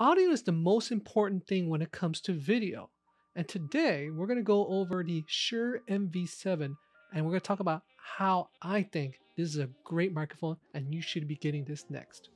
Audio is the most important thing when it comes to video. And today we're going to go over the Shure MV7 and we're going to talk about how I think this is a great microphone and you should be getting this next.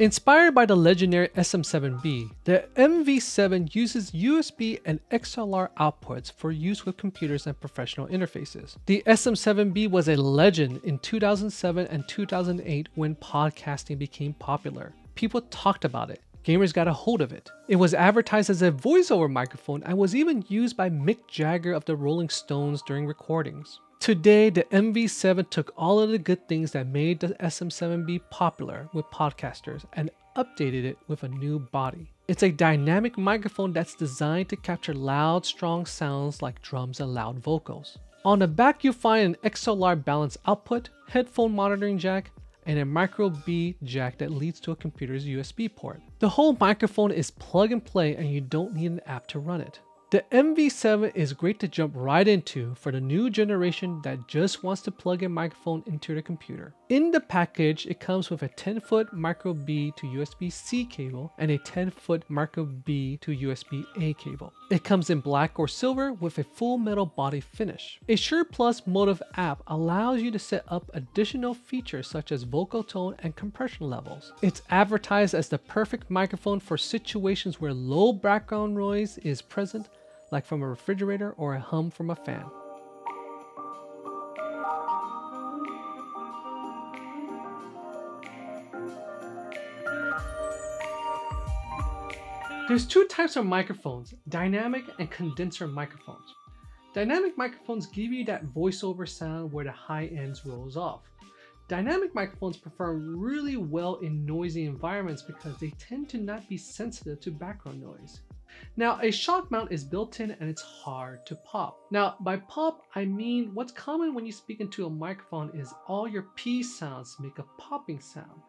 Inspired by the legendary SM7B, the MV7 uses USB and XLR outputs for use with computers and professional interfaces. The SM7B was a legend in 2007 and 2008 when podcasting became popular. People talked about it. Gamers got a hold of it. It was advertised as a voiceover microphone and was even used by Mick Jagger of the Rolling Stones during recordings. Today, the MV7 took all of the good things that made the SM7B popular with podcasters and updated it with a new body. It's a dynamic microphone that's designed to capture loud, strong sounds like drums and loud vocals. On the back, you'll find an XLR balance output, headphone monitoring jack, and a micro B jack that leads to a computer's USB port. The whole microphone is plug and play and you don't need an app to run it. The MV7 is great to jump right into for the new generation that just wants to plug a microphone into their computer. In the package, it comes with a 10 foot micro B to USB C cable and a 10 foot micro B to USB A cable. It comes in black or silver with a full metal body finish. A Shure Plus Motiv app allows you to set up additional features such as vocal tone and compression levels. It's advertised as the perfect microphone for situations where low background noise is present like from a refrigerator or a hum from a fan. There's two types of microphones, dynamic and condenser microphones. Dynamic microphones give you that voiceover sound where the high ends rolls off. Dynamic microphones perform really well in noisy environments because they tend to not be sensitive to background noise. Now, a shock mount is built in and it's hard to pop. Now, by pop, I mean what's common when you speak into a microphone is all your P sounds make a popping sound.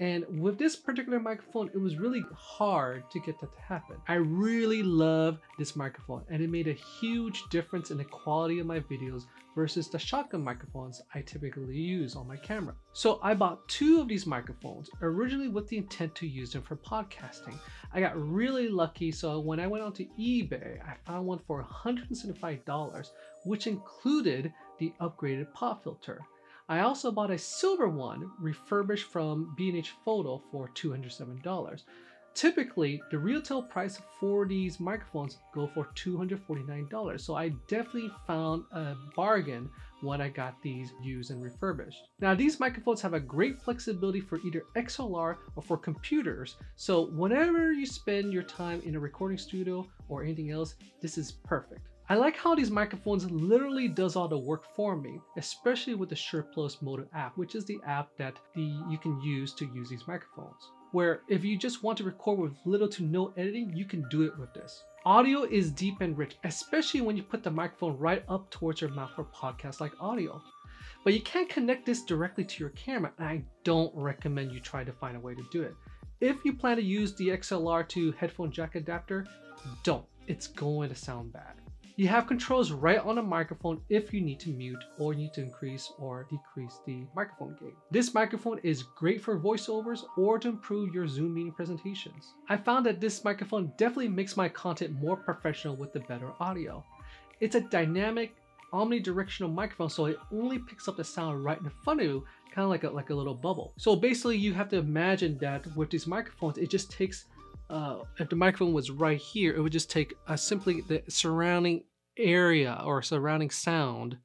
And with this particular microphone, it was really hard to get that to happen. I really love this microphone and it made a huge difference in the quality of my videos versus the shotgun microphones I typically use on my camera. So I bought two of these microphones, originally with the intent to use them for podcasting. I got really lucky, so when I went onto eBay, I found one for $175, which included the upgraded pop filter. I also bought a silver one refurbished from B&H Photo for $207. Typically, the retail price for these microphones go for $249, so I definitely found a bargain when I got these used and refurbished. Now these microphones have a great flexibility for either XLR or for computers, so whenever you spend your time in a recording studio or anything else, this is perfect. I like how these microphones literally does all the work for me, especially with the Shure Plus Motiv app, which is the app that the, you can use to use these microphones. Where if you just want to record with little to no editing, you can do it with this. Audio is deep and rich, especially when you put the microphone right up towards your mouth for podcasts like audio. But you can't connect this directly to your camera, and I don't recommend you try to find a way to do it. If you plan to use the XLR to headphone jack adapter, don't. It's going to sound bad. You have controls right on the microphone if you need to mute or need to increase or decrease the microphone gain. This microphone is great for voiceovers or to improve your Zoom meeting presentations. I found that this microphone definitely makes my content more professional with the better audio. It's a dynamic omnidirectional microphone so it only picks up the sound right in front of you kind of like a, like a little bubble. So basically you have to imagine that with these microphones it just takes uh, if the microphone was right here, it would just take uh, simply the surrounding area or surrounding sound.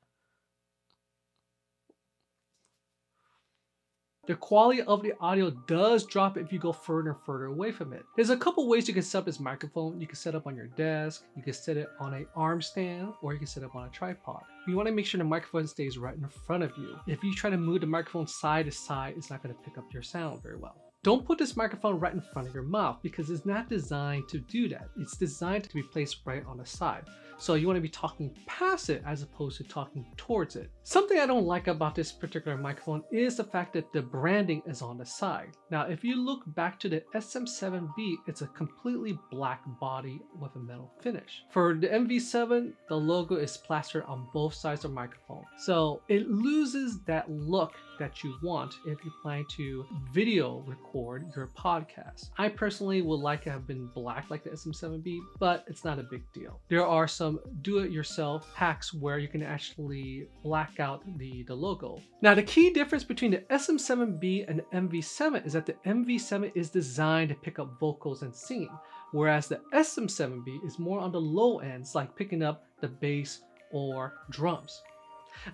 The quality of the audio does drop if you go further and further away from it. There's a couple ways you can set up this microphone. You can set up on your desk, you can set it on a arm stand, or you can set it up on a tripod. You want to make sure the microphone stays right in front of you. If you try to move the microphone side to side, it's not going to pick up your sound very well. Don't put this microphone right in front of your mouth because it's not designed to do that. It's designed to be placed right on the side. So you want to be talking past it as opposed to talking towards it. Something I don't like about this particular microphone is the fact that the branding is on the side. Now, if you look back to the SM7B, it's a completely black body with a metal finish. For the MV7, the logo is plastered on both sides of the microphone. So it loses that look that you want if you plan to video record your podcast. I personally would like to have been black like the SM7B, but it's not a big deal. There are some Um, do-it-yourself hacks where you can actually black out the, the logo. Now the key difference between the SM7B and the MV7 is that the MV7 is designed to pick up vocals and singing, whereas the SM7B is more on the low ends like picking up the bass or drums.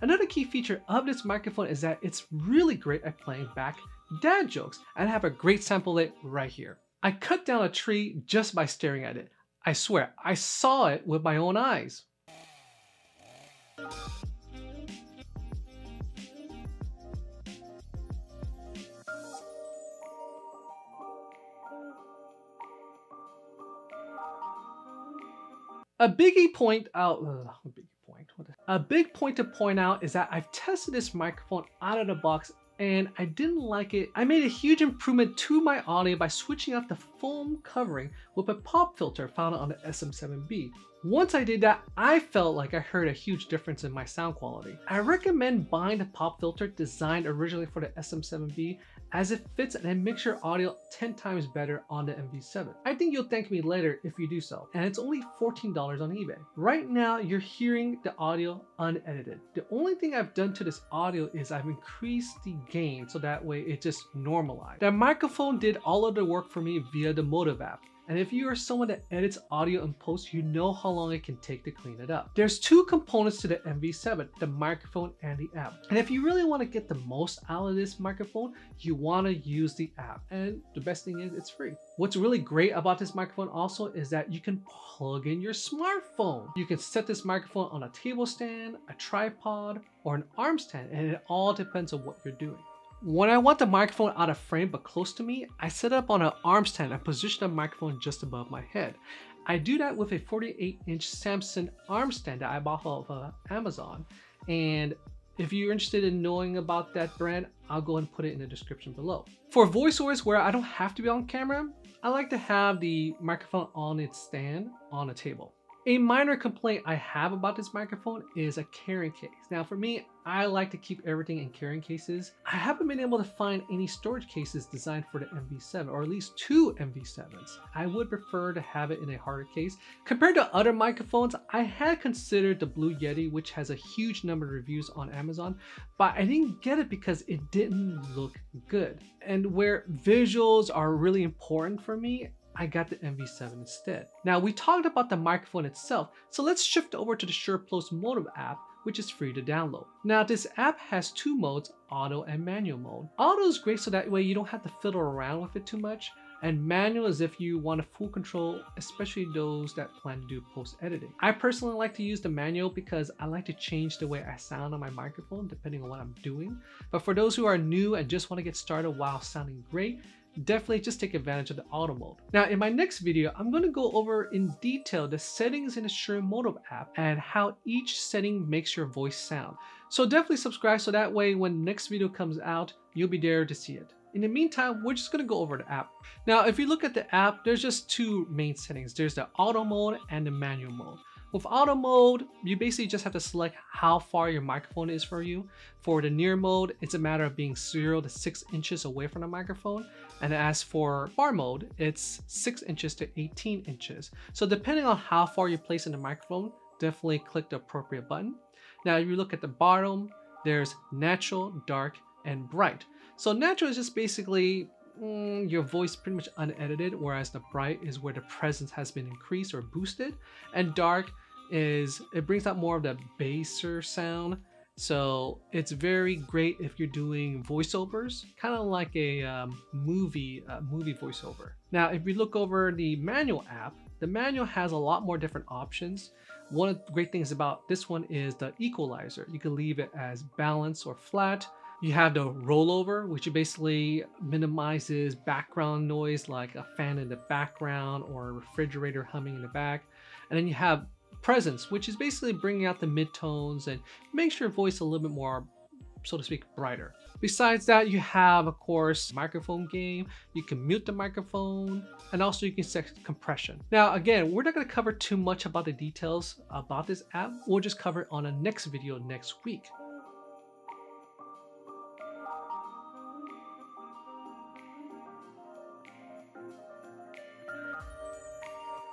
Another key feature of this microphone is that it's really great at playing back dad jokes and I have a great sample of it right here. I cut down a tree just by staring at it. I swear, I saw it with my own eyes. A biggie point out, ugh, a point, a big point to point out is that I've tested this microphone out of the box and I didn't like it. I made a huge improvement to my audio by switching out the foam covering with a pop filter found on the SM7B. Once I did that, I felt like I heard a huge difference in my sound quality. I recommend buying the pop filter designed originally for the SM7B as it fits and it makes your audio 10 times better on the MV7. I think you'll thank me later if you do so, and it's only $14 on eBay. Right now, you're hearing the audio unedited. The only thing I've done to this audio is I've increased the gain so that way it just normalized. That microphone did all of the work for me via the Motiv app. And if you are someone that edits audio and post, you know how long it can take to clean it up. There's two components to the MV7, the microphone and the app. And if you really want to get the most out of this microphone, you want to use the app. And the best thing is it's free. What's really great about this microphone also is that you can plug in your smartphone. You can set this microphone on a table stand, a tripod, or an arm stand, and it all depends on what you're doing. When I want the microphone out of frame but close to me, I set up on an arm stand and position the microphone just above my head. I do that with a 48 inch Samson arm stand that I bought off of uh, Amazon. And if you're interested in knowing about that brand, I'll go and put it in the description below. For voiceovers where I don't have to be on camera, I like to have the microphone on its stand on a table. A minor complaint I have about this microphone is a carrying case. Now for me, I like to keep everything in carrying cases. I haven't been able to find any storage cases designed for the MV7 or at least two MV7s. I would prefer to have it in a harder case. Compared to other microphones, I had considered the Blue Yeti which has a huge number of reviews on Amazon, but I didn't get it because it didn't look good. And where visuals are really important for me, I got the MV7 instead. Now we talked about the microphone itself, so let's shift over to the ShurePlus Motiv app which is free to download. Now this app has two modes, auto and manual mode. Auto is great so that way you don't have to fiddle around with it too much, and manual is if you want a full control, especially those that plan to do post editing. I personally like to use the manual because I like to change the way I sound on my microphone depending on what I'm doing. But for those who are new and just want to get started while sounding great, definitely just take advantage of the auto mode. Now in my next video, I'm going to go over in detail the settings in the Shure Motiv app and how each setting makes your voice sound. So definitely subscribe so that way when the next video comes out, you'll be there to see it. In the meantime, we're just gonna go over the app. Now, if you look at the app, there's just two main settings. There's the auto mode and the manual mode. With auto mode, you basically just have to select how far your microphone is for you. For the near mode, it's a matter of being zero to six inches away from the microphone. And as for far mode, it's six inches to 18 inches. So depending on how far you place in the microphone, definitely click the appropriate button. Now, if you look at the bottom, there's natural, dark, and bright. So natural is just basically mm, your voice pretty much unedited, whereas the bright is where the presence has been increased or boosted, and dark is it brings out more of the basser sound. So it's very great if you're doing voiceovers, kind of like a um, movie uh, movie voiceover. Now, if we look over the manual app, the manual has a lot more different options. One of the great things about this one is the equalizer. You can leave it as balance or flat. You have the rollover, which basically minimizes background noise like a fan in the background or a refrigerator humming in the back. And then you have presence, which is basically bringing out the midtones and makes your voice a little bit more, so to speak, brighter. Besides that, you have, of course, microphone gain. You can mute the microphone and also you can set compression. Now, again, we're not going to cover too much about the details about this app. We'll just cover it on a next video next week.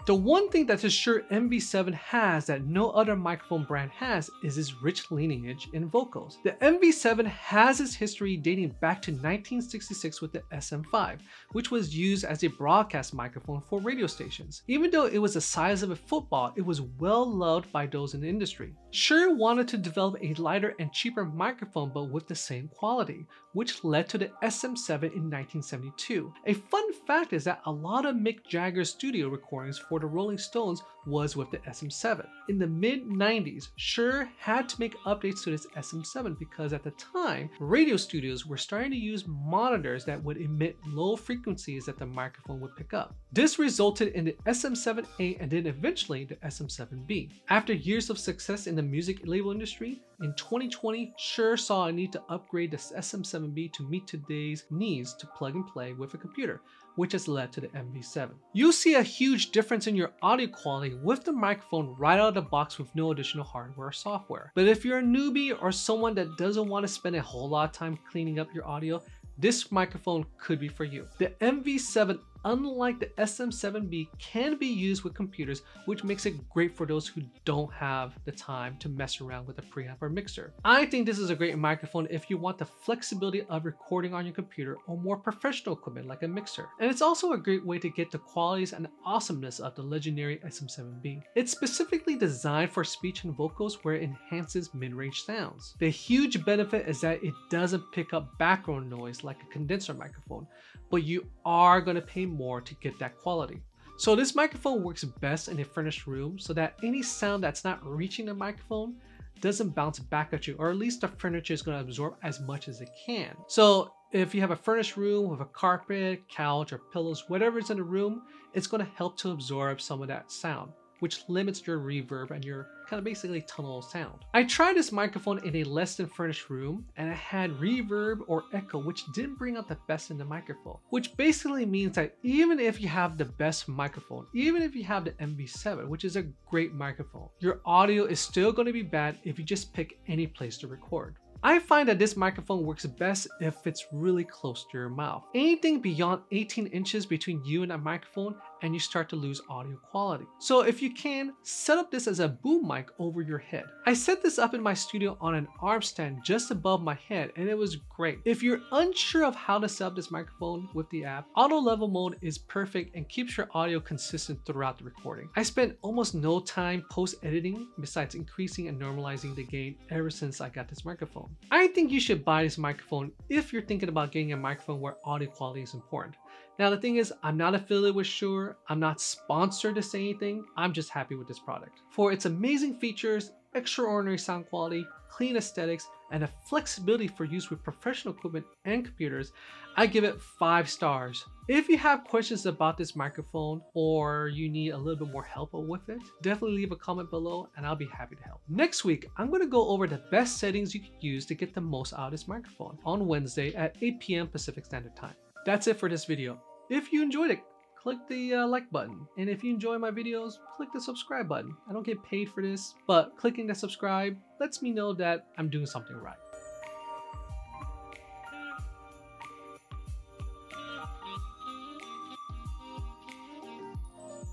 The one thing that Shure MV7 has that no other microphone brand has is its rich lineage in vocals. The MV7 has its history dating back to 1966 with the SM5, which was used as a broadcast microphone for radio stations. Even though it was the size of a football, it was well loved by those in the industry. Shure wanted to develop a lighter and cheaper microphone but with the same quality, which led to the SM7 in 1972. A fun fact is that a lot of Mick Jagger's studio recordings for for the Rolling Stones was with the SM7. In the mid 90s, Shure had to make updates to this SM7 because at the time, radio studios were starting to use monitors that would emit low frequencies that the microphone would pick up. This resulted in the SM7A and then eventually the SM7B. After years of success in the music label industry, in 2020, Shure saw a need to upgrade the SM7B to meet today's needs to plug and play with a computer, which has led to the MV7. You'll see a huge difference in your audio quality with the microphone right out of the box with no additional hardware or software. But if you're a newbie or someone that doesn't want to spend a whole lot of time cleaning up your audio, this microphone could be for you. The MV7 unlike the SM7B, can be used with computers, which makes it great for those who don't have the time to mess around with a preamp or mixer. I think this is a great microphone if you want the flexibility of recording on your computer or more professional equipment like a mixer. And it's also a great way to get the qualities and awesomeness of the legendary SM7B. It's specifically designed for speech and vocals where it enhances mid-range sounds. The huge benefit is that it doesn't pick up background noise like a condenser microphone, but you are going to pay more to get that quality. So this microphone works best in a furnished room so that any sound that's not reaching the microphone doesn't bounce back at you or at least the furniture is going to absorb as much as it can. So if you have a furnished room with a carpet, couch or pillows, whatever is in the room, it's going to help to absorb some of that sound which limits your reverb and your kind of basically tunnel sound. I tried this microphone in a less than furnished room and it had reverb or echo which didn't bring out the best in the microphone, which basically means that even if you have the best microphone, even if you have the MV7, which is a great microphone, your audio is still going to be bad if you just pick any place to record. I find that this microphone works best if it's really close to your mouth. Anything beyond 18 inches between you and a microphone and you start to lose audio quality. So if you can, set up this as a boom mic over your head. I set this up in my studio on an arm stand just above my head and it was great. If you're unsure of how to set up this microphone with the app, auto level mode is perfect and keeps your audio consistent throughout the recording. I spent almost no time post editing besides increasing and normalizing the gain ever since I got this microphone. I think you should buy this microphone if you're thinking about getting a microphone where audio quality is important. Now the thing is, I'm not affiliated with Shure, I'm not sponsored to say anything, I'm just happy with this product. For its amazing features, extraordinary sound quality, clean aesthetics, and the flexibility for use with professional equipment and computers, I give it 5 stars. If you have questions about this microphone or you need a little bit more help with it, definitely leave a comment below and I'll be happy to help. Next week, I'm going to go over the best settings you can use to get the most out of this microphone on Wednesday at 8 p.m. Pacific Standard Time. That's it for this video. If you enjoyed it, click the uh, like button. And if you enjoy my videos, click the subscribe button. I don't get paid for this, but clicking the subscribe lets me know that I'm doing something right.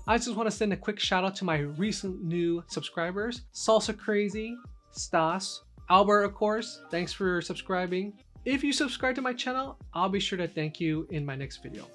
I just want to send a quick shout out to my recent new subscribers, Salsa Crazy, Stas, Albert of course, thanks for subscribing, if you subscribe to my channel, I'll be sure to thank you in my next video.